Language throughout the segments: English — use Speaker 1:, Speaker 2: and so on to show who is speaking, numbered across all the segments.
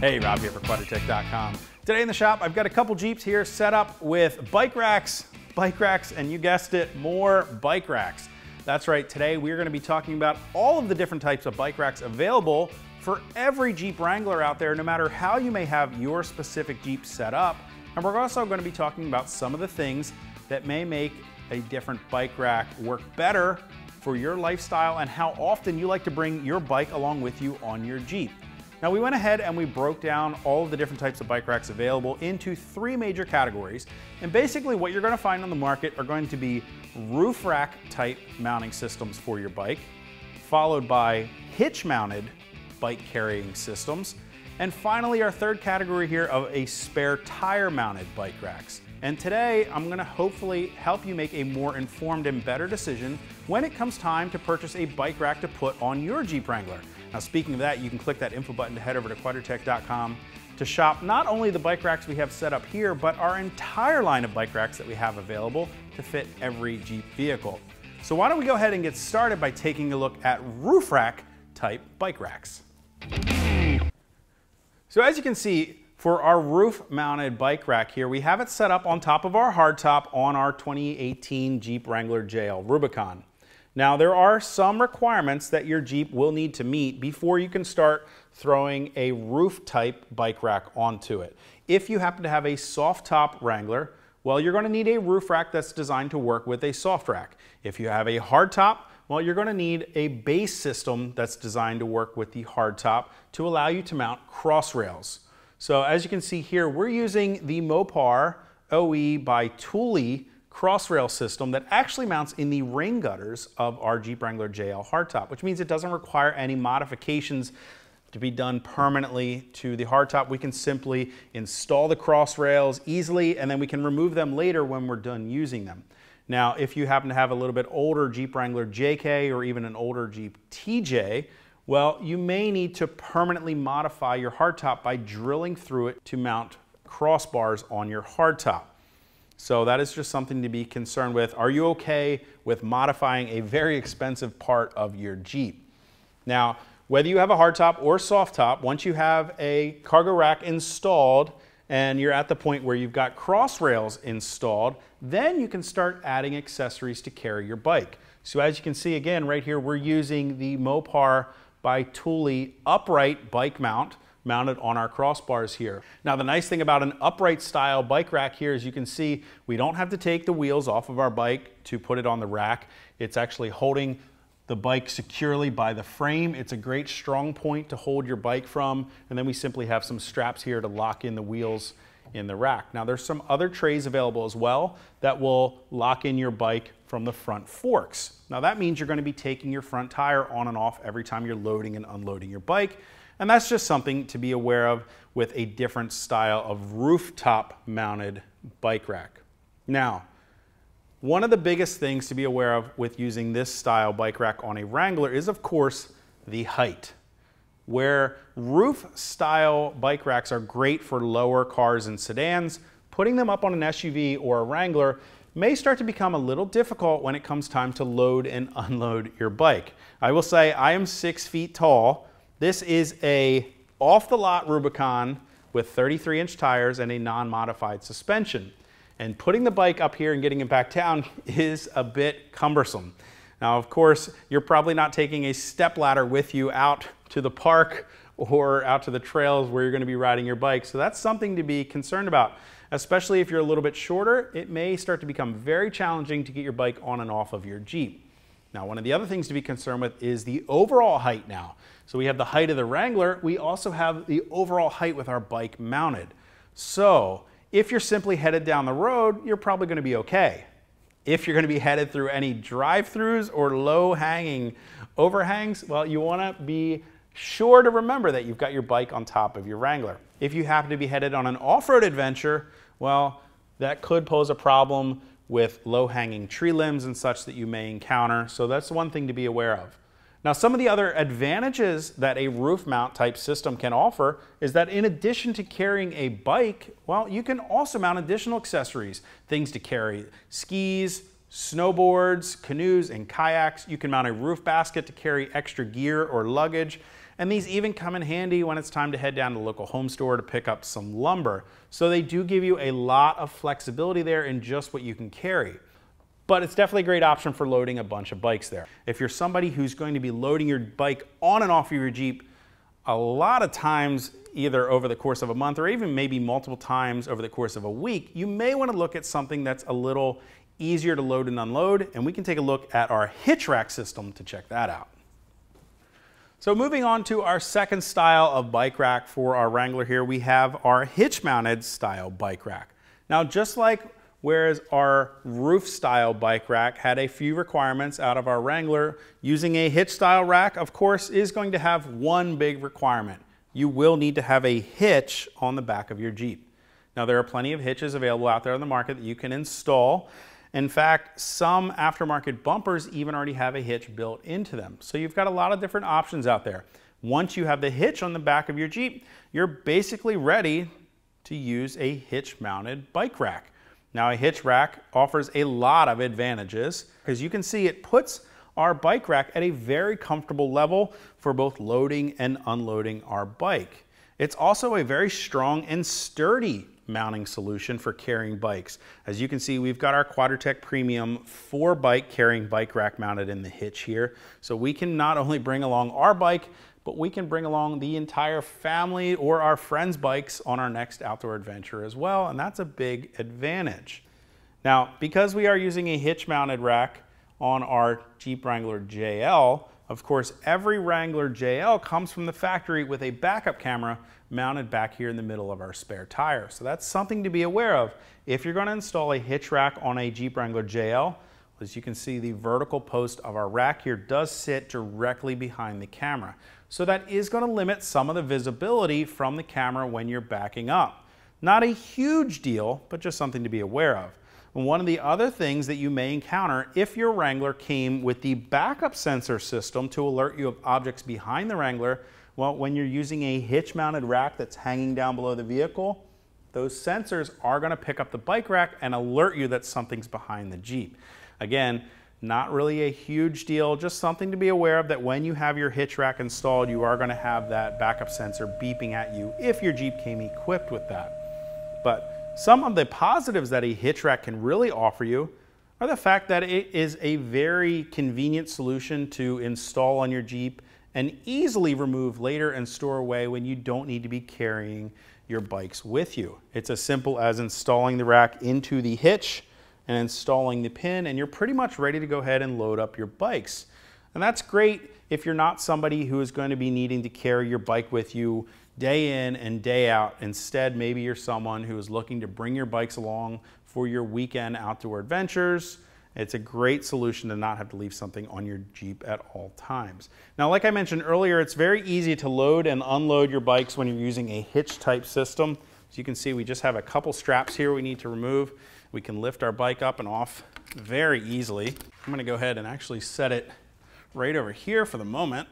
Speaker 1: Hey, Rob here for Quadratec.com. Today in the shop, I've got a couple Jeeps here set up with bike racks, bike racks, and you guessed it, more bike racks. That's right, today we're gonna be talking about all of the different types of bike racks available for every Jeep Wrangler out there, no matter how you may have your specific Jeep set up. And we're also gonna be talking about some of the things that may make a different bike rack work better for your lifestyle and how often you like to bring your bike along with you on your Jeep. Now we went ahead and we broke down all of the different types of bike racks available into three major categories. And basically what you're gonna find on the market are going to be roof rack type mounting systems for your bike, followed by hitch mounted bike carrying systems, and finally our third category here of a spare tire mounted bike racks. And today I'm gonna hopefully help you make a more informed and better decision when it comes time to purchase a bike rack to put on your Jeep Wrangler. Now speaking of that, you can click that info button to head over to quadratec.com to shop not only the bike racks we have set up here, but our entire line of bike racks that we have available to fit every Jeep vehicle. So why don't we go ahead and get started by taking a look at roof rack type bike racks. So as you can see, for our roof mounted bike rack here, we have it set up on top of our hardtop on our 2018 Jeep Wrangler JL Rubicon. Now there are some requirements that your Jeep will need to meet before you can start throwing a roof type bike rack onto it. If you happen to have a soft top Wrangler, well, you're gonna need a roof rack that's designed to work with a soft rack. If you have a hard top, well, you're gonna need a base system that's designed to work with the hard top to allow you to mount cross rails. So as you can see here, we're using the Mopar OE by Thule crossrail system that actually mounts in the rain gutters of our Jeep Wrangler JL hardtop, which means it doesn't require any modifications to be done permanently to the hardtop. We can simply install the cross rails easily and then we can remove them later when we're done using them. Now, if you happen to have a little bit older Jeep Wrangler JK or even an older Jeep TJ, well, you may need to permanently modify your hardtop by drilling through it to mount crossbars on your hardtop. So that is just something to be concerned with. Are you okay with modifying a very expensive part of your Jeep? Now, whether you have a hard top or soft top, once you have a cargo rack installed and you're at the point where you've got cross rails installed, then you can start adding accessories to carry your bike. So as you can see again right here, we're using the Mopar by Thule upright bike mount mounted on our crossbars here. Now the nice thing about an upright style bike rack here is you can see we don't have to take the wheels off of our bike to put it on the rack. It's actually holding the bike securely by the frame. It's a great strong point to hold your bike from and then we simply have some straps here to lock in the wheels in the rack. Now there's some other trays available as well that will lock in your bike from the front forks. Now that means you're going to be taking your front tire on and off every time you're loading and unloading your bike. And that's just something to be aware of with a different style of rooftop mounted bike rack. Now, one of the biggest things to be aware of with using this style bike rack on a Wrangler is of course the height. Where roof style bike racks are great for lower cars and sedans, putting them up on an SUV or a Wrangler may start to become a little difficult when it comes time to load and unload your bike. I will say I am six feet tall this is a off-the-lot Rubicon with 33 inch tires and a non-modified suspension. And putting the bike up here and getting it back down is a bit cumbersome. Now, of course, you're probably not taking a step ladder with you out to the park or out to the trails where you're going to be riding your bike. So that's something to be concerned about. Especially if you're a little bit shorter, it may start to become very challenging to get your bike on and off of your Jeep. Now, one of the other things to be concerned with is the overall height now. So we have the height of the Wrangler. We also have the overall height with our bike mounted. So if you're simply headed down the road, you're probably going to be okay. If you're going to be headed through any drive-throughs or low-hanging overhangs, well, you want to be sure to remember that you've got your bike on top of your Wrangler. If you happen to be headed on an off-road adventure, well, that could pose a problem with low-hanging tree limbs and such that you may encounter. So that's one thing to be aware of. Now, some of the other advantages that a roof mount type system can offer is that in addition to carrying a bike, well, you can also mount additional accessories, things to carry skis, snowboards, canoes, and kayaks. You can mount a roof basket to carry extra gear or luggage. And these even come in handy when it's time to head down to the local home store to pick up some lumber. So they do give you a lot of flexibility there in just what you can carry. But it's definitely a great option for loading a bunch of bikes there. If you're somebody who's going to be loading your bike on and off of your Jeep, a lot of times, either over the course of a month or even maybe multiple times over the course of a week, you may want to look at something that's a little easier to load and unload, and we can take a look at our hitch rack system to check that out. So moving on to our second style of bike rack for our Wrangler here, we have our hitch mounted style bike rack. Now just like whereas our roof style bike rack had a few requirements out of our Wrangler, using a hitch style rack of course is going to have one big requirement. You will need to have a hitch on the back of your Jeep. Now there are plenty of hitches available out there on the market that you can install in fact, some aftermarket bumpers even already have a hitch built into them. So you've got a lot of different options out there. Once you have the hitch on the back of your Jeep, you're basically ready to use a hitch mounted bike rack. Now a hitch rack offers a lot of advantages because you can see it puts our bike rack at a very comfortable level for both loading and unloading our bike. It's also a very strong and sturdy mounting solution for carrying bikes. As you can see, we've got our Quadratec Premium 4 bike carrying bike rack mounted in the hitch here. So we can not only bring along our bike, but we can bring along the entire family or our friends' bikes on our next outdoor adventure as well, and that's a big advantage. Now, because we are using a hitch mounted rack on our Jeep Wrangler JL, of course, every Wrangler JL comes from the factory with a backup camera mounted back here in the middle of our spare tire. So that's something to be aware of. If you're gonna install a hitch rack on a Jeep Wrangler JL, as you can see, the vertical post of our rack here does sit directly behind the camera. So that is gonna limit some of the visibility from the camera when you're backing up. Not a huge deal, but just something to be aware of. One of the other things that you may encounter if your Wrangler came with the backup sensor system to alert you of objects behind the Wrangler, well, when you're using a hitch mounted rack that's hanging down below the vehicle, those sensors are gonna pick up the bike rack and alert you that something's behind the Jeep. Again, not really a huge deal, just something to be aware of that when you have your hitch rack installed, you are gonna have that backup sensor beeping at you if your Jeep came equipped with that. But some of the positives that a hitch rack can really offer you are the fact that it is a very convenient solution to install on your Jeep and easily remove later and store away when you don't need to be carrying your bikes with you. It's as simple as installing the rack into the hitch and installing the pin and you're pretty much ready to go ahead and load up your bikes. And that's great if you're not somebody who is going to be needing to carry your bike with you day in and day out. Instead, maybe you're someone who is looking to bring your bikes along for your weekend outdoor adventures. It's a great solution to not have to leave something on your Jeep at all times. Now, like I mentioned earlier, it's very easy to load and unload your bikes when you're using a hitch type system. As you can see, we just have a couple straps here we need to remove. We can lift our bike up and off very easily. I'm gonna go ahead and actually set it right over here for the moment.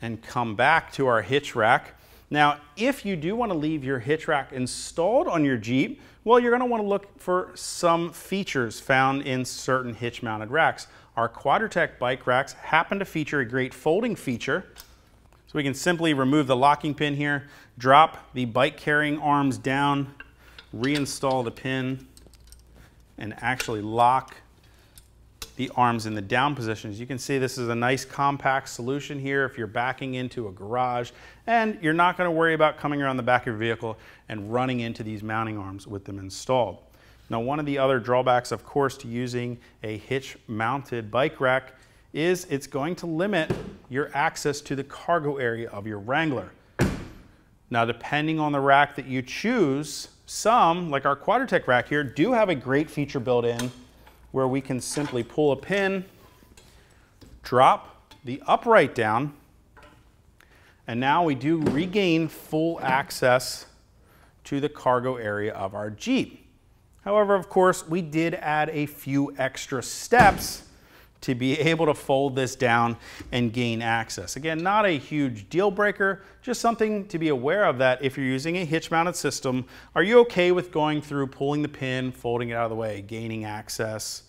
Speaker 1: And come back to our hitch rack. Now, if you do want to leave your hitch rack installed on your Jeep, well, you're going to want to look for some features found in certain hitch mounted racks. Our Quadratec bike racks happen to feature a great folding feature. So we can simply remove the locking pin here, drop the bike carrying arms down, reinstall the pin, and actually lock the arms in the down positions. You can see this is a nice compact solution here if you're backing into a garage and you're not going to worry about coming around the back of your vehicle and running into these mounting arms with them installed. Now one of the other drawbacks of course to using a hitch mounted bike rack is it's going to limit your access to the cargo area of your Wrangler. Now depending on the rack that you choose, some, like our Quadratec rack here, do have a great feature built in where we can simply pull a pin, drop the upright down, and now we do regain full access to the cargo area of our Jeep. However, of course, we did add a few extra steps to be able to fold this down and gain access. Again, not a huge deal breaker, just something to be aware of that if you're using a hitch mounted system, are you okay with going through pulling the pin, folding it out of the way, gaining access,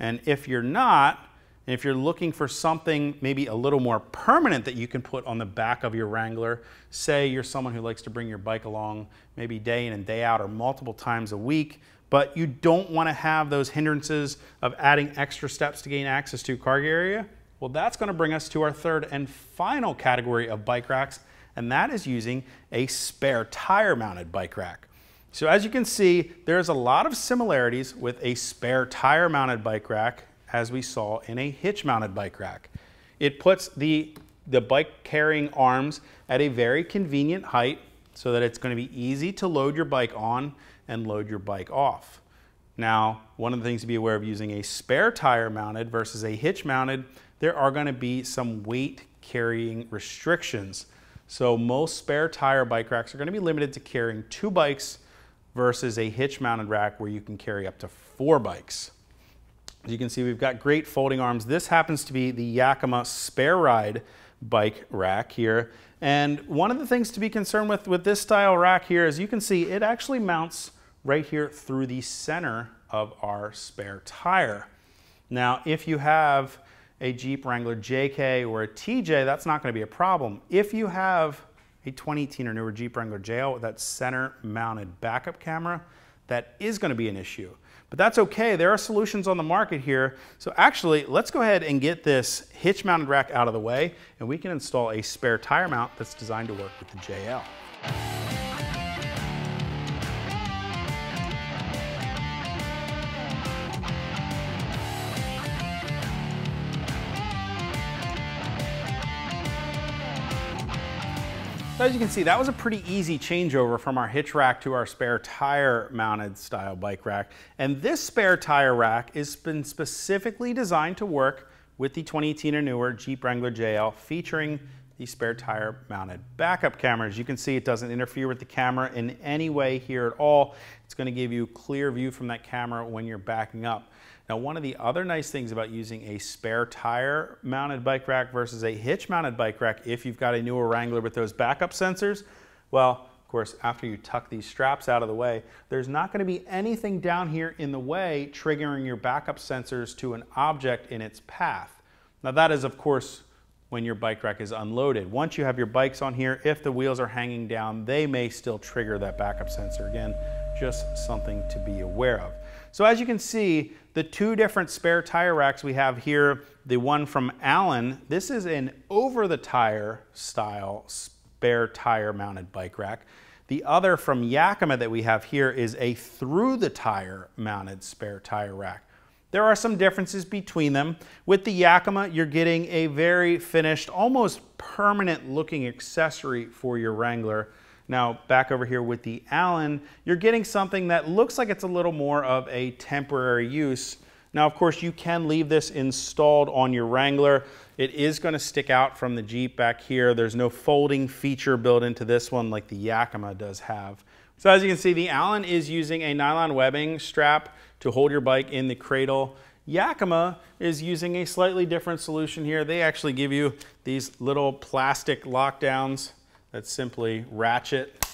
Speaker 1: And if you're not, and if you're looking for something maybe a little more permanent that you can put on the back of your Wrangler, say you're someone who likes to bring your bike along maybe day in and day out or multiple times a week, but you don't want to have those hindrances of adding extra steps to gain access to a cargo area, well, that's going to bring us to our third and final category of bike racks, and that is using a spare tire mounted bike rack. So as you can see, there's a lot of similarities with a spare tire mounted bike rack as we saw in a hitch mounted bike rack. It puts the, the bike carrying arms at a very convenient height so that it's going to be easy to load your bike on and load your bike off. Now, one of the things to be aware of using a spare tire mounted versus a hitch mounted, there are going to be some weight carrying restrictions. So most spare tire bike racks are going to be limited to carrying two bikes versus a hitch mounted rack where you can carry up to four bikes. As you can see, we've got great folding arms. This happens to be the Yakima SpareRide bike rack here. And one of the things to be concerned with with this style rack here is you can see it actually mounts right here through the center of our spare tire. Now, if you have a Jeep Wrangler JK or a TJ, that's not going to be a problem. If you have a 2018 or newer Jeep Wrangler JL with that center mounted backup camera, that is going to be an issue. But that's okay, there are solutions on the market here. So actually, let's go ahead and get this hitch mounted rack out of the way and we can install a spare tire mount that's designed to work with the JL. So as you can see, that was a pretty easy changeover from our hitch rack to our spare tire mounted style bike rack. And this spare tire rack has been specifically designed to work with the 2018 or newer Jeep Wrangler JL featuring the spare tire mounted backup camera. As you can see, it doesn't interfere with the camera in any way here at all. It's gonna give you clear view from that camera when you're backing up. Now, one of the other nice things about using a spare tire mounted bike rack versus a hitch mounted bike rack, if you've got a newer Wrangler with those backup sensors, well, of course, after you tuck these straps out of the way, there's not gonna be anything down here in the way triggering your backup sensors to an object in its path. Now that is, of course, when your bike rack is unloaded. Once you have your bikes on here, if the wheels are hanging down, they may still trigger that backup sensor. Again, just something to be aware of. So as you can see, the two different spare tire racks we have here, the one from Allen, this is an over the tire style spare tire mounted bike rack. The other from Yakima that we have here is a through the tire mounted spare tire rack. There are some differences between them. With the Yakima, you're getting a very finished, almost permanent looking accessory for your Wrangler. Now, back over here with the Allen, you're getting something that looks like it's a little more of a temporary use. Now, of course, you can leave this installed on your Wrangler. It is going to stick out from the Jeep back here. There's no folding feature built into this one like the Yakima does have. So as you can see, the Allen is using a nylon webbing strap to hold your bike in the cradle. Yakima is using a slightly different solution here. They actually give you these little plastic lockdowns that simply ratchet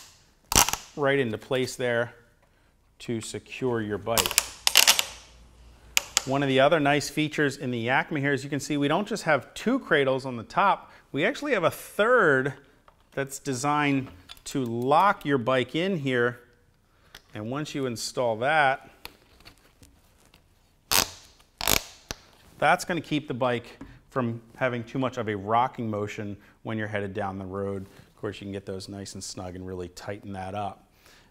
Speaker 1: right into place there to secure your bike. One of the other nice features in the Yakima here is you can see we don't just have two cradles on the top, we actually have a third that's designed to lock your bike in here. And once you install that, that's going to keep the bike from having too much of a rocking motion when you're headed down the road. Course, you can get those nice and snug and really tighten that up.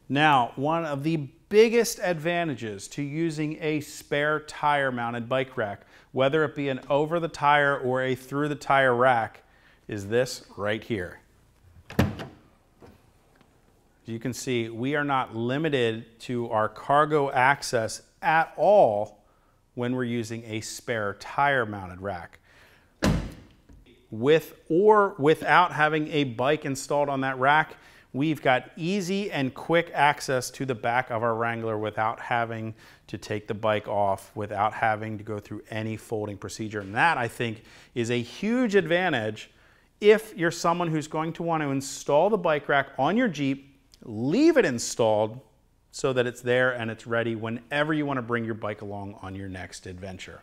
Speaker 1: Now, one of the biggest advantages to using a spare tire mounted bike rack, whether it be an over the tire or a through the tire rack, is this right here. As You can see we are not limited to our cargo access at all when we're using a spare tire mounted rack with or without having a bike installed on that rack, we've got easy and quick access to the back of our Wrangler without having to take the bike off, without having to go through any folding procedure. And that, I think, is a huge advantage if you're someone who's going to want to install the bike rack on your Jeep, leave it installed, so that it's there and it's ready whenever you want to bring your bike along on your next adventure.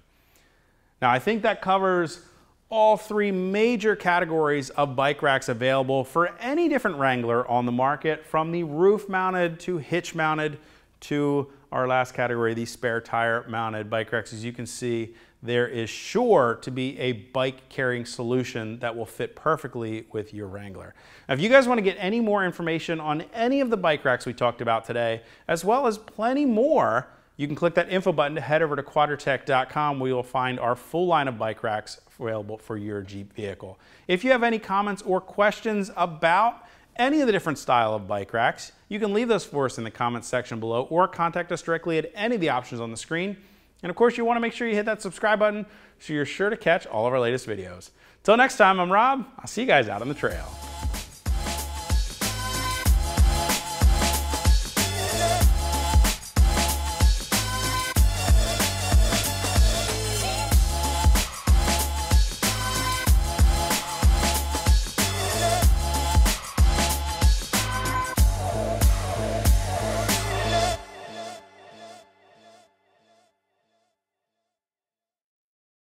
Speaker 1: Now, I think that covers all three major categories of bike racks available for any different Wrangler on the market, from the roof mounted to hitch mounted to our last category, the spare tire mounted bike racks. As you can see, there is sure to be a bike carrying solution that will fit perfectly with your Wrangler. Now, if you guys want to get any more information on any of the bike racks we talked about today, as well as plenty more, you can click that info button to head over to quadratec.com where you'll find our full line of bike racks available for your Jeep vehicle. If you have any comments or questions about any of the different style of bike racks, you can leave those for us in the comments section below or contact us directly at any of the options on the screen. And of course, you want to make sure you hit that subscribe button so you're sure to catch all of our latest videos. Till next time, I'm Rob. I'll see you guys out on the trail.